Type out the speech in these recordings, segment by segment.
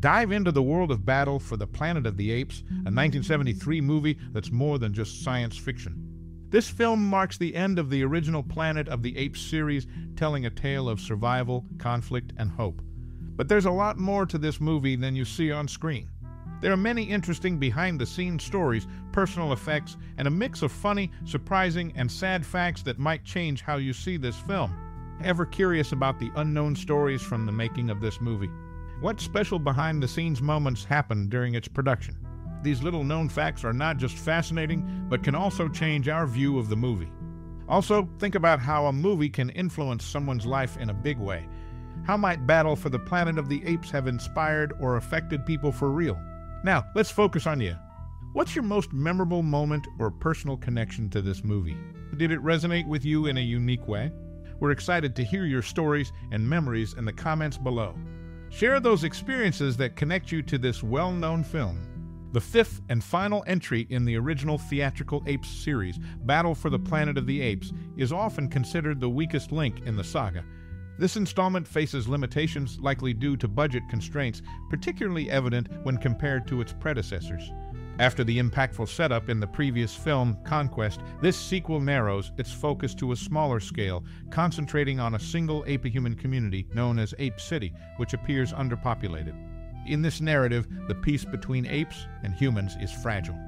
Dive into the world of Battle for the Planet of the Apes, a 1973 movie that's more than just science fiction. This film marks the end of the original Planet of the Apes series, telling a tale of survival, conflict, and hope. But there's a lot more to this movie than you see on screen. There are many interesting behind the scenes stories, personal effects, and a mix of funny, surprising, and sad facts that might change how you see this film. Ever curious about the unknown stories from the making of this movie? What special behind the scenes moments happened during its production? These little known facts are not just fascinating, but can also change our view of the movie. Also, think about how a movie can influence someone's life in a big way. How might Battle for the Planet of the Apes have inspired or affected people for real? Now, let's focus on you. What's your most memorable moment or personal connection to this movie? Did it resonate with you in a unique way? We're excited to hear your stories and memories in the comments below. Share those experiences that connect you to this well known film. The fifth and final entry in the original theatrical Apes series, Battle for the Planet of the Apes, is often considered the weakest link in the saga. This installment faces limitations likely due to budget constraints, particularly evident when compared to its predecessors. After the impactful setup in the previous film, Conquest, this sequel narrows its focus to a smaller scale, concentrating on a single apihuman community known as Ape City, which appears underpopulated. In this narrative, the peace between apes and humans is fragile.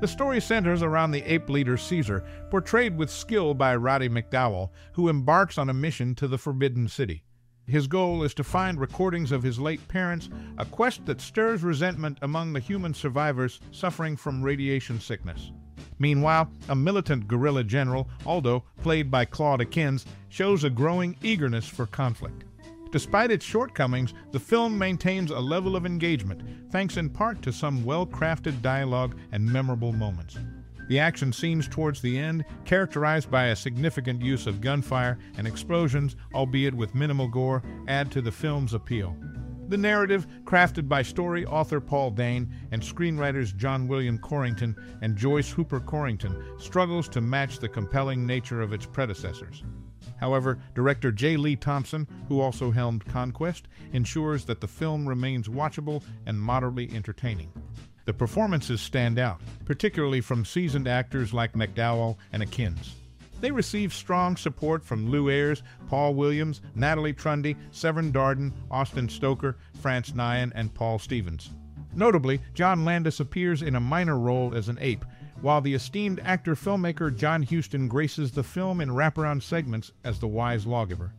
The story centers around the ape leader Caesar, portrayed with skill by Roddy McDowall, who embarks on a mission to the Forbidden City. His goal is to find recordings of his late parents, a quest that stirs resentment among the human survivors suffering from radiation sickness. Meanwhile, a militant guerrilla general, Aldo, played by Claude Akins, shows a growing eagerness for conflict. Despite its shortcomings, the film maintains a level of engagement, thanks in part to some well crafted dialogue and memorable moments. The action scenes towards the end, characterized by a significant use of gunfire and explosions, albeit with minimal gore, add to the film's appeal. The narrative, crafted by story author Paul Dehn and screenwriters John William Corrington and Joyce Hooper Corrington, struggles to match the compelling nature of its predecessors. However, director J. Lee Thompson, who also helmed Conquest, ensures that the film remains watchable and moderately entertaining. The performances stand out, particularly from seasoned actors like McDowall and Akins. They receive strong support from Lew Ayres, Paul Williams, Natalie Trundy, Severn Darden, Austin Stoker, France Nuyen, and Paul Stevens. Notably, John Landis appears in a minor role as an ape, while the esteemed actor-filmmaker John Huston graces the film in wraparound segments as the wise lawgiver.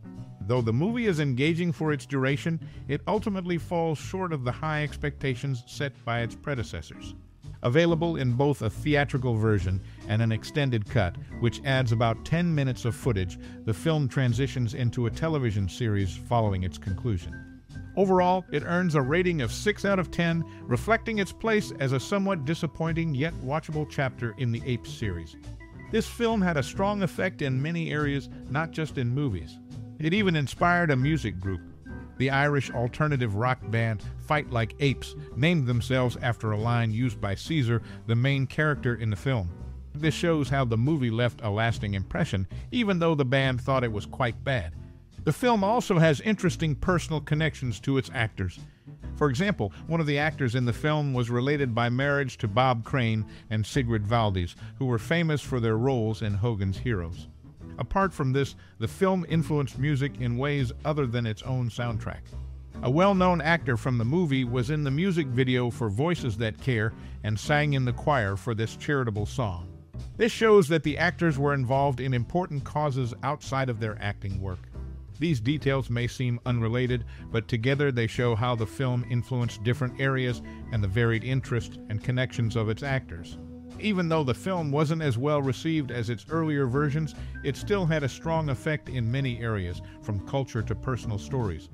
Though the movie is engaging for its duration, it ultimately falls short of the high expectations set by its predecessors. Available in both a theatrical version and an extended cut, which adds about 10 minutes of footage, the film transitions into a television series following its conclusion. Overall, it earns a rating of 6 out of 10, reflecting its place as a somewhat disappointing yet watchable chapter in the Apes series. This film had a strong effect in many areas, not just in movies. It even inspired a music group. The Irish alternative rock band Fight Like Apes named themselves after a line used by Caesar, the main character in the film. This shows how the movie left a lasting impression, even though the band thought it was quite bad. The film also has interesting personal connections to its actors. For example, one of the actors in the film was related by marriage to Bob Crane and Sigrid Valdis, who were famous for their roles in Hogan's Heroes. Apart from this, the film influenced music in ways other than its own soundtrack. A well known actor from the movie was in the music video for Voices That Care and sang in the choir for this charitable song. This shows that the actors were involved in important causes outside of their acting work. These details may seem unrelated, but together they show how the film influenced different areas and the varied interests and connections of its actors. Even though the film wasn't as well received as its earlier versions, it still had a strong effect in many areas, from culture to personal stories.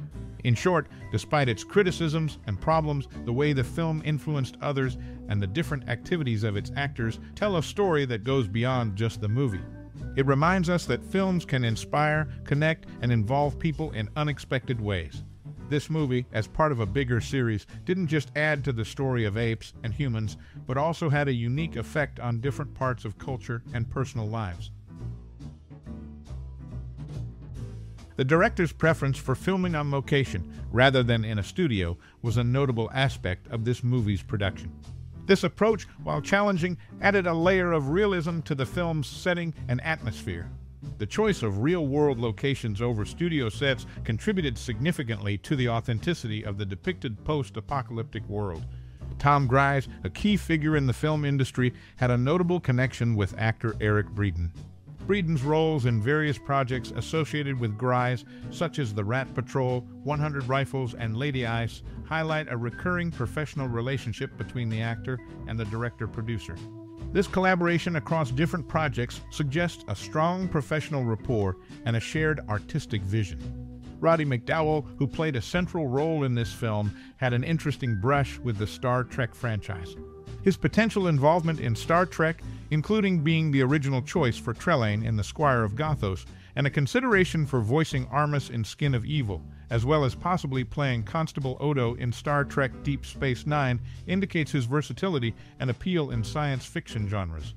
In short, despite its criticisms and problems, the way the film influenced others and the different activities of its actors tell a story that goes beyond just the movie. It reminds us that films can inspire, connect, and involve people in unexpected ways. This movie, as part of a bigger series, didn't just add to the story of apes and humans, but also had a unique effect on different parts of culture and personal lives. The director's preference for filming on location rather than in a studio was a notable aspect of this movie's production. This approach, while challenging, added a layer of realism to the film's setting and atmosphere. The choice of real-world locations over studio sets contributed significantly to the authenticity of the depicted post-apocalyptic world. Tom Gries, a key figure in the film industry, had a notable connection with actor Eric Braeden. Braeden's roles in various projects associated with Gries, such as The Rat Patrol, 100 Rifles, and Lady Ice, highlight a recurring professional relationship between the actor and the director-producer. This collaboration across different projects suggests a strong professional rapport and a shared artistic vision. Roddy McDowall, who played a central role in this film, had an interesting brush with the Star Trek franchise. His potential involvement in Star Trek, including being the original choice for Trelane in The Squire of Gothos, and a consideration for voicing Armus in Skin of Evil, as well as possibly playing Constable Odo in Star Trek Deep Space Nine, indicates his versatility and appeal in science fiction genres.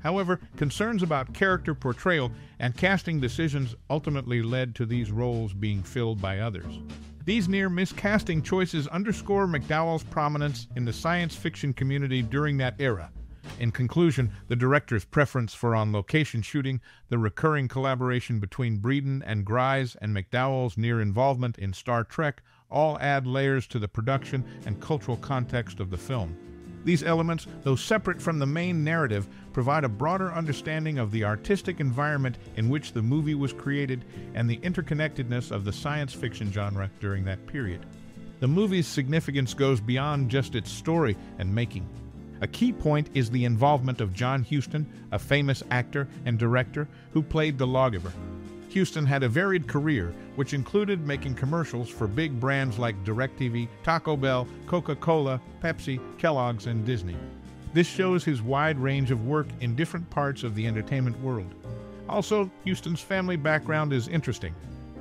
However, concerns about character portrayal and casting decisions ultimately led to these roles being filled by others. These near miscasting choices underscore McDowall's prominence in the science fiction community during that era, in conclusion, the director's preference for on-location shooting, the recurring collaboration between Braeden and Gries, and McDowall's near involvement in Star Trek all add layers to the production and cultural context of the film. These elements, though separate from the main narrative, provide a broader understanding of the artistic environment in which the movie was created and the interconnectedness of the science fiction genre during that period. The movie's significance goes beyond just its story and making. A key point is the involvement of John Huston, a famous actor and director who played the lawgiver. Huston had a varied career, which included making commercials for big brands like DirecTV, Taco Bell, Coca-Cola, Pepsi, Kellogg's, and Disney. This shows his wide range of work in different parts of the entertainment world. Also, Huston's family background is interesting.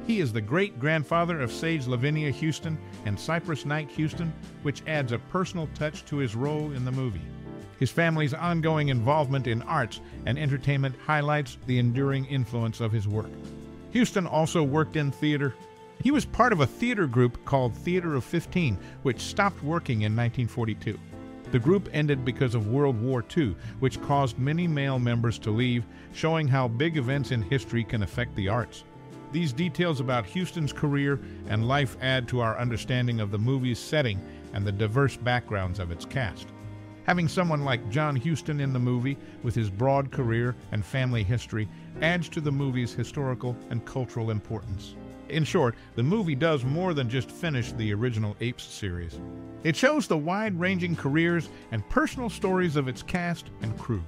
He is the great-grandfather of Sage Lavinia Houston and Cypress Knight Houston, which adds a personal touch to his role in the movie. His family's ongoing involvement in arts and entertainment highlights the enduring influence of his work. Huston also worked in theater. He was part of a theater group called Theater of 15, which stopped working in 1942. The group ended because of World War II, which caused many male members to leave, showing how big events in history can affect the arts. These details about Huston's career and life add to our understanding of the movie's setting and the diverse backgrounds of its cast. Having someone like John Huston in the movie, with his broad career and family history, adds to the movie's historical and cultural importance. In short, the movie does more than just finish the original Apes series. It shows the wide-ranging careers and personal stories of its cast and crew.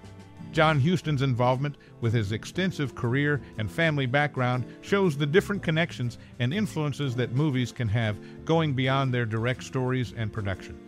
John Huston's involvement with his extensive career and family background shows the different connections and influences that movies can have going beyond their direct stories and production.